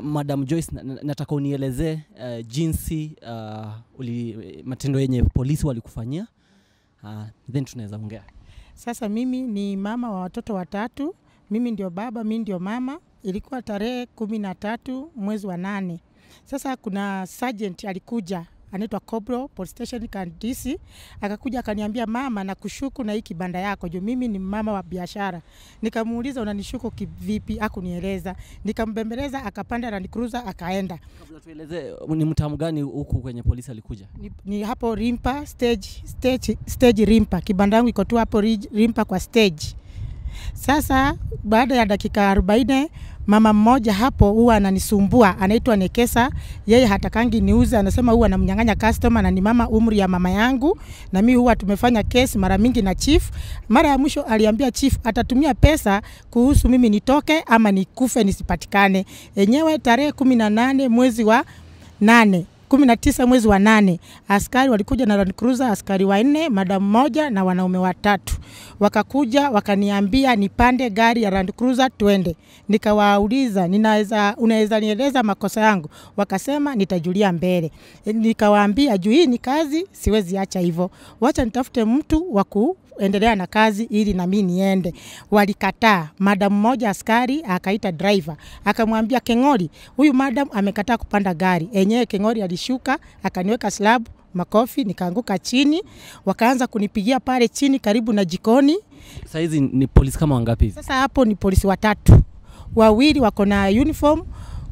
Madam Joyce, na- na- nataka unielezee uh, jinsi uh, uli, matendo yenye polisi walikufanyia uh, then tunaweza ongea. Sasa mimi ni mama wa watoto watatu, mimi ndio baba, mimi ndio mama. Ilikuwa tarehe kumi na tatu mwezi wa nane. Sasa kuna sergeant alikuja anaitwa Cobro Police Station Kandisi, akakuja akaniambia, mama, na kushuku na hii kibanda yako juu mimi ni mama wa biashara. Nikamuuliza unanishuku kivipi? Akunieleza, nikambembeleza, akapanda Land Cruiser akaenda. Kabla tueleze ni mtamu gani huku kwenye polisi alikuja? ni, ni hapo Rimpa stage, stage, stage Rimpa. Kibanda yangu iko tu hapo Rimpa kwa stage. Sasa baada ya dakika 40 mama mmoja hapo huwa ananisumbua, anaitwa Nekesa. Yeye hatakangi niuze, anasema huwa anamnyang'anya customer na ni mama umri ya mama yangu, na mimi huwa tumefanya kesi mara mingi na chief. Mara ya mwisho aliambia chief atatumia pesa kuhusu mimi nitoke ama nikufe nisipatikane. Enyewe tarehe kumi na nane mwezi wa nane kumi na tisa mwezi wa nane askari walikuja na Land Cruiser, askari wanne, madamu moja na wanaume watatu. Wakakuja wakaniambia nipande gari ya Land Cruiser twende. Nikawauliza, ninaweza unaweza nieleza makosa yangu? Wakasema nitajulia mbele. Nikawaambia juu hii ni kazi, siwezi acha hivyo, wacha nitafute mtu wa kuendelea na kazi ili na mimi niende. Walikataa. Madam mmoja askari akaita driver akamwambia Keng'ori, huyu madam amekataa kupanda gari. Enyewe Keng'ori alishuka akaniweka slab makofi, nikaanguka chini, wakaanza kunipigia pale chini karibu na jikoni. Saizi ni polisi kama wangapi? Sasa hapo ni polisi watatu, wawili wako na uniform,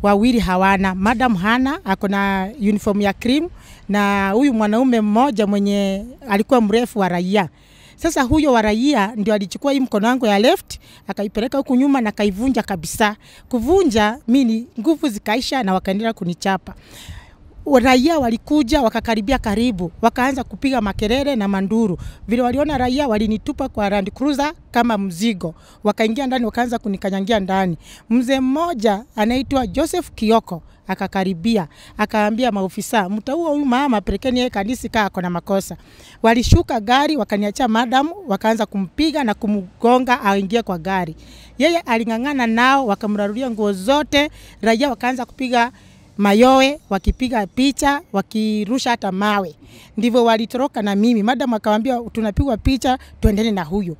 wawili hawana. Madam hana, ako na uniform ya cream, na huyu mwanaume mmoja mwenye alikuwa mrefu wa raia. Sasa huyo wa raia ndio alichukua hii mkono wangu ya left akaipeleka huku nyuma na kaivunja kabisa. Kuvunja mimi nguvu zikaisha na wakaendelea kunichapa raia walikuja wakakaribia karibu, wakaanza kupiga makelele na manduru. Vile waliona raia, walinitupa kwa Land Cruiser kama mzigo, wakaingia ndani, wakaanza kunikanyangia ndani. Mzee mmoja anaitwa Joseph Kioko akakaribia akaambia maofisa, mtaua huyu mama, pelekeni yeye kanisi kaa ako na makosa. Walishuka gari wakaniacha madam, wakaanza kumpiga na kumgonga aingie kwa gari. Yeye aling'ang'ana nao, wakamrarulia nguo zote, raia wakaanza kupiga mayowe wakipiga picha wakirusha hata mawe, ndivyo walitoroka na mimi. Madam akawambia tunapigwa picha, tuendele na huyo.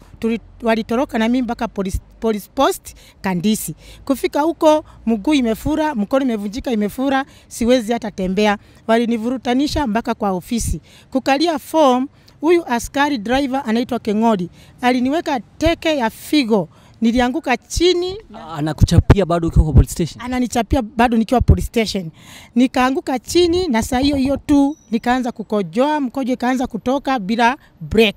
Walitoroka na mimi mpaka police, police post Kandisi. Kufika huko mguu imefura, mkono imevunjika, imefura, siwezi hata tembea. Walinivurutanisha mpaka kwa ofisi kukalia form. Huyu askari driver anaitwa Keng'odi aliniweka teke ya figo, nilianguka chini Anakuchapia bado ukiwa kwa police station? ananichapia bado nikiwa police station. Nikaanguka chini na saa hiyo hiyo tu nikaanza kukojoa, mkojo ikaanza kutoka bila break,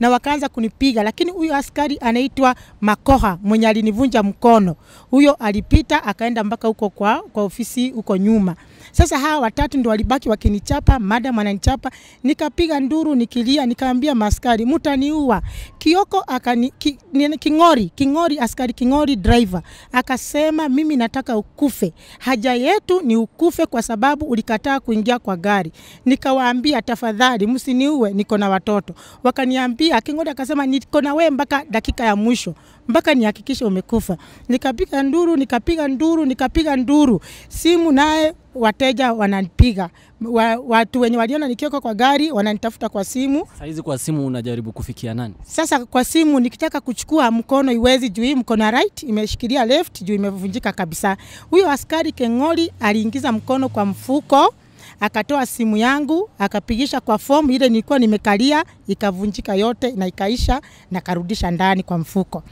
na wakaanza kunipiga, lakini huyo askari anaitwa Makoha mwenye alinivunja mkono, huyo alipita akaenda mpaka huko kwa, kwa ofisi huko nyuma. Sasa hawa watatu ndio walibaki wakinichapa, madam ananichapa, nikapiga nduru nikilia, nikaambia maskari mtaniua. Kioko akani ki, ni- King'ori, King'ori, askari King'ori driver akasema mimi nataka ukufe, haja yetu ni ukufe kwa sababu ulikataa kuingia kwa gari. Nikawaambia tafadhali msiniue, niko na watoto. Wakaniambia, King'ori akasema niko na wewe mpaka dakika ya mwisho mpaka nihakikishe umekufa. Nikapiga nduru, nikapiga nduru, nikapiga nduru, simu naye wateja wananipiga wa, watu wenye waliona nikiweka kwa gari wananitafuta kwa simu. Saizi kwa simu unajaribu kufikia nani? Sasa kwa simu nikitaka kuchukua mkono iwezi, juu hii mkono ya right imeshikilia left, juu imevunjika kabisa. Huyo askari Keng'oli aliingiza mkono kwa mfuko akatoa simu yangu akapigisha kwa fomu ile nilikuwa nimekalia, ikavunjika yote na ikaisha, na karudisha ndani kwa mfuko.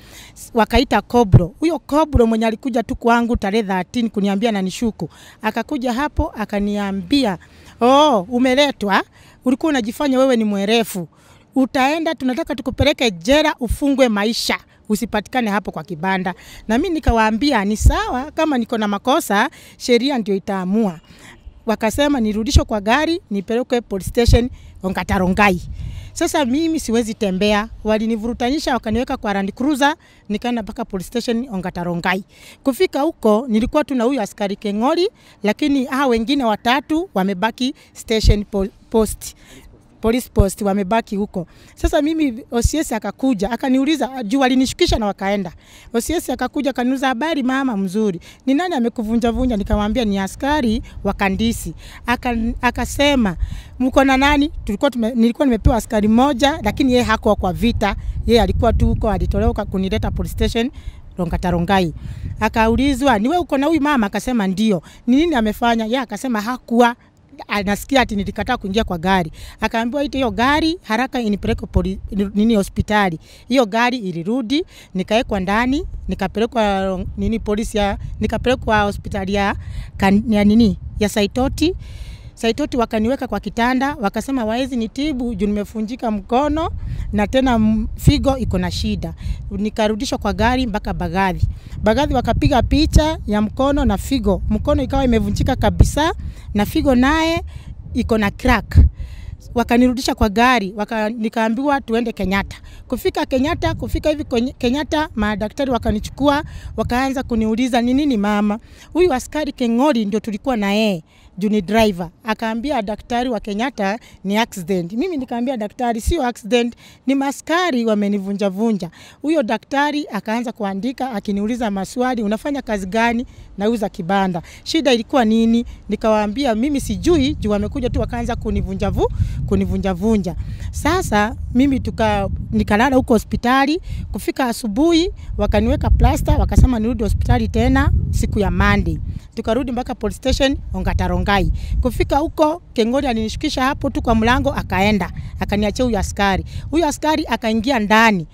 Wakaita Kobro. Huyo Kobro mwenye alikuja tu kwangu tarehe 13 kuniambia na nishuku, akakuja hapo akaniambia, oh, umeletwa, ulikuwa unajifanya wewe ni mwerefu, utaenda, tunataka tukupeleke jela ufungwe maisha usipatikane hapo kwa kibanda. Na mimi nikawaambia ni sawa, kama niko na makosa sheria ndio itaamua wakasema nirudishwe kwa gari nipelekwe police station Ongatarongai. Sasa mimi siwezi tembea, walinivurutanisha wakaniweka kwa Land Cruiser, nikaenda mpaka police station Ongatarongai. Kufika huko nilikuwa tu na huyu askari Keng'ori, lakini hao wengine watatu wamebaki station po- post police post wamebaki huko. Sasa mimi OCS akakuja akaniuliza, juu walinishukisha na wakaenda. OCS akakuja akaniuliza, habari mama, mzuri, ni nani amekuvunja vunja? Nikamwambia ni askari wa Kandisi. Aka, akasema mko na nani? Tulikuwa tume, nilikuwa nimepewa askari moja, lakini yeye hakuwa kwa vita, yeye alikuwa tu huko, alitolewa kunileta police station Rongai. Akaulizwa, ni wewe uko na huyu mama? Akasema ndio. Ni nini amefanya? Yeye akasema hakuwa anasikia ati nilikataa kuingia kwa gari. Akaambiwa ite hiyo gari haraka inipeleke nini hospitali. Hiyo gari ilirudi, nikawekwa ndani, nikapelekwa nini polisi ya nikapelekwa hospitali ya, ya nini ya Saitoti. Saitoti wakaniweka kwa kitanda, wakasema waezi nitibu juu nimefunjika mkono na tena figo iko na shida. Nikarudishwa kwa gari mpaka Bagadhi. Bagadhi wakapiga picha ya mkono na figo, mkono ikawa imevunjika kabisa na figo naye iko na crack wakanirudisha kwa gari waka, nikaambiwa tuende Kenyatta. Kufika Kenyatta, kufika hivi Kenyatta, madaktari wakanichukua wakaanza kuniuliza ni nini mama. Huyu askari Keng'ori ndio tulikuwa na yeye juu ni driver. Akaambia daktari wa Kenyatta ni accident. Mimi nikaambia daktari sio accident, ni maskari wamenivunja vunja. Huyo daktari akaanza kuandika akiniuliza maswali, unafanya kazi gani? Nauza kibanda. Shida ilikuwa nini? Nikawaambia mimi sijui, juu wamekuja tu wakaanza kunivunja vu, kunivunja vunja. Sasa mimi tuka nikalala huko hospitali, kufika asubuhi wakaniweka plasta, wakasema nirudi hospitali tena siku ya Monday. Tukarudi mpaka police station Ongatarongai. Kufika huko Kengori alinishukisha hapo tu kwa mlango, akaenda akaniachia huyu askari. Huyu askari akaingia ndani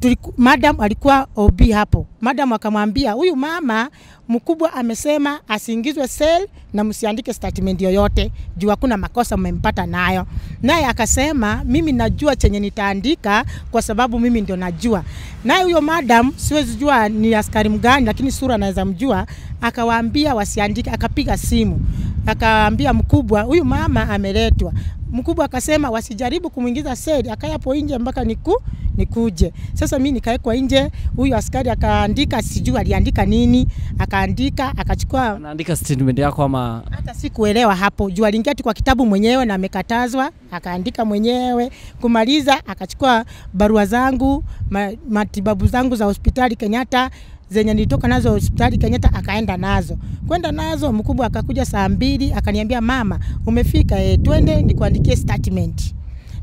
Tuliku, madam alikuwa OB hapo. Madam akamwambia huyu mama mkubwa amesema asiingizwe sel na msiandike statement yoyote juu hakuna makosa mmempata nayo. Naye akasema mimi najua chenye nitaandika kwa sababu mimi ndio najua. Naye huyo madam siwezi jua ni askari mgani, lakini sura naweza mjua. Akawaambia wasiandike, akapiga simu akaambia mkubwa, huyu mama ameletwa. Mkubwa akasema wasijaribu kumwingiza seli, akayapo nje mpaka niku nikuje. Sasa mimi nikawekwa nje, huyu askari akaandika, sijui aliandika nini, akaandika akachukua. Anaandika statement yako ama Hata sikuelewa hapo, juu aliingia tu kwa kitabu mwenyewe na amekatazwa, akaandika mwenyewe. Kumaliza akachukua barua zangu, ma, matibabu zangu za hospitali Kenyatta zenye nilitoka nazo hospitali Kenyatta, akaenda nazo kwenda nazo. Mkubwa akakuja saa mbili akaniambia, mama umefika, e, twende nikuandikie statement.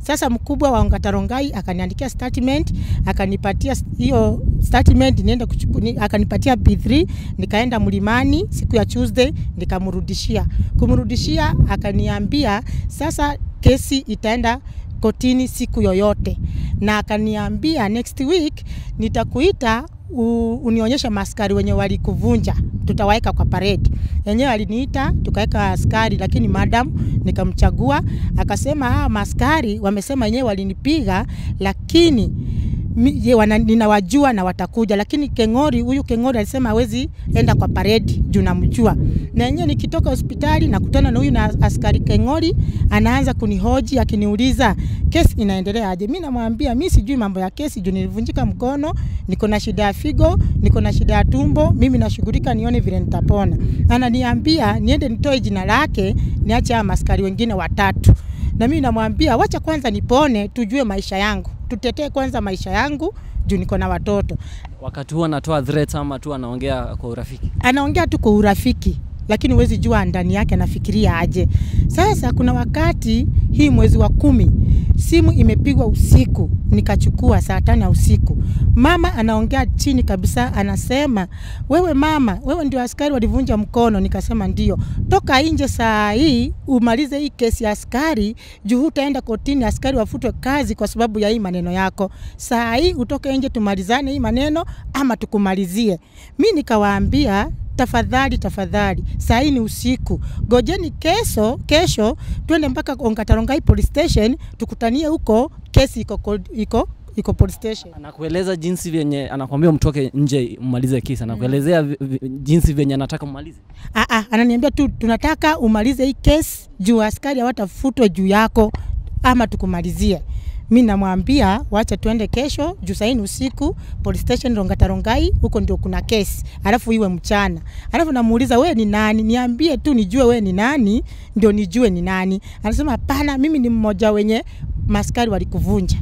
Sasa mkubwa wa Ngatarongai akaniandikia statement, akanipatia hiyo statement niende kuchukua, akanipatia B3 nikaenda mlimani siku ya Tuesday nikamrudishia. Kumrudishia akaniambia sasa kesi itaenda kotini siku yoyote, na akaniambia next week nitakuita unionyesha maskari wenye walikuvunja, tutawaeka kwa parade. Yenyewe aliniita tukaweka askari, lakini madam nikamchagua, akasema hawa maskari wamesema wenyewe walinipiga, lakini ye, wana, ninawajua na watakuja, lakini Keng'ori, huyu Keng'ori alisema hawezi enda kwa paredi juu namjua. Na yenyewe nikitoka hospitali nakutana na huyu na askari Keng'ori, anaanza kunihoji akiniuliza kesi inaendelea aje. Mimi namwambia mimi sijui mambo ya kesi juu nilivunjika mkono, niko na shida ya figo, niko na shida ya tumbo, mimi nashughulika nione vile nitapona. Ananiambia niende nitoe jina lake, niache haya maskari wengine watatu. Na mimi namwambia wacha kwanza nipone, tujue maisha yangu tutetee kwanza maisha yangu juu niko na watoto. Wakati huo anatoa threats ama tu anaongea kwa urafiki? Anaongea tu kwa urafiki, lakini huwezi jua ndani yake anafikiria aje. Sasa kuna wakati hii mwezi wa kumi simu imepigwa usiku, nikachukua saa tano ya usiku. Mama anaongea chini kabisa, anasema wewe mama, wewe ndio askari walivunja mkono. Nikasema ndio. Toka nje saa hii umalize hii kesi ya askari, juu hutaenda kotini, askari wafutwe kazi kwa sababu ya hii maneno yako. Saa hii utoke nje, tumalizane hii maneno ama tukumalizie. Mi nikawaambia tafadhali tafadhali, saa hii ni usiku, gojeni kesho, kesho twende mpaka Ongatarongai police station, tukutanie huko, kesi iko iko iko police station. Anakueleza jinsi vyenye anakwambia mtoke nje umalize kisa, anakuelezea mm. jinsi vyenye anataka umalize. Ah, ah, ananiambia tu tunataka umalize hii kesi juu askari hawatafutwa juu yako ama tukumalizie. mi namwambia wacha tuende kesho juu saini usiku police station Rongatarongai, huko ndio kuna kesi, alafu iwe mchana. Alafu namuuliza we ni nani, niambie tu nijue we ni nani, ndio nijue ni nani. Anasema hapana, mimi ni mmoja wenye maskari walikuvunja.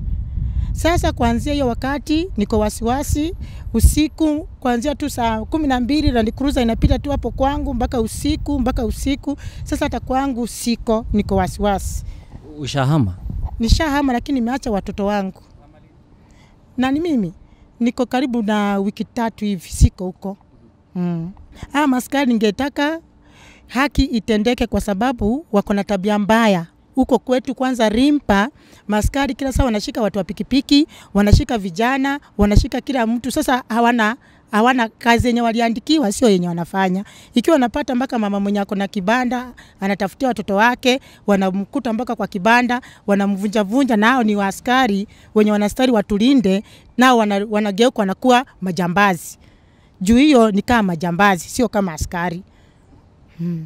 Sasa kuanzia hiyo wakati niko wasiwasi usiku, kuanzia tu saa kumi na mbili Land Cruiser inapita tu hapo kwangu mpaka usiku mpaka usiku. Sasa hata kwangu siko, niko wasiwasi. Ushahama? Nishahama, lakini nimeacha watoto wangu na ni mimi niko karibu na wiki tatu hivi siko huko. Mm. Ah, maskari ningetaka haki itendeke kwa sababu wako na tabia mbaya huko kwetu. Kwanza Rimpa, maskari kila saa wanashika watu wa pikipiki, wanashika vijana, wanashika kila mtu. Sasa hawana hawana kazi yenye waliandikiwa, sio yenye wanafanya. Ikiwa wanapata mpaka mama mwenye ako na kibanda anatafutia watoto wake, wanamkuta mpaka kwa kibanda, wanamvunja vunja, nao ni waaskari wenye wanastari watulinde, nao wana, wanageuka wanakuwa majambazi. Juu hiyo ni kama majambazi, sio kama askari hmm.